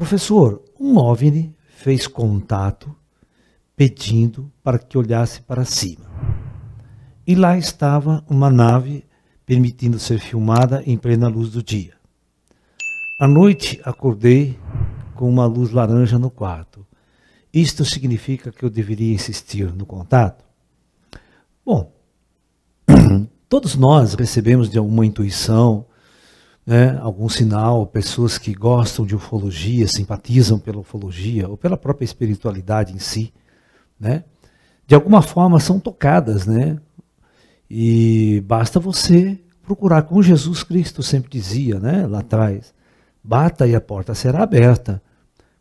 Professor, um OVNI fez contato pedindo para que olhasse para cima. E lá estava uma nave permitindo ser filmada em plena luz do dia. À noite acordei com uma luz laranja no quarto. Isto significa que eu deveria insistir no contato? Bom, todos nós recebemos de alguma intuição, né, algum sinal, pessoas que gostam de ufologia, simpatizam pela ufologia ou pela própria espiritualidade em si, né? De alguma forma são tocadas, né? E basta você procurar como Jesus Cristo sempre dizia, né, lá atrás. Bata e a porta será aberta.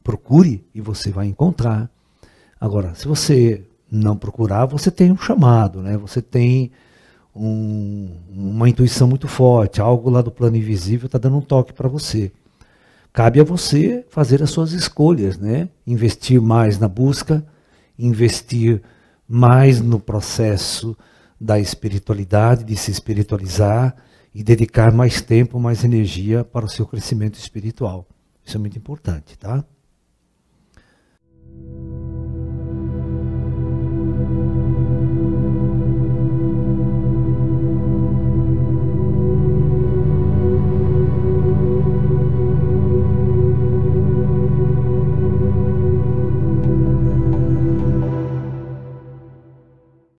Procure e você vai encontrar. Agora, se você não procurar, você tem um chamado, né? Você tem um, uma intuição muito forte, algo lá do plano invisível está dando um toque para você. Cabe a você fazer as suas escolhas, né? Investir mais na busca, investir mais no processo da espiritualidade, de se espiritualizar e dedicar mais tempo, mais energia para o seu crescimento espiritual. Isso é muito importante, tá?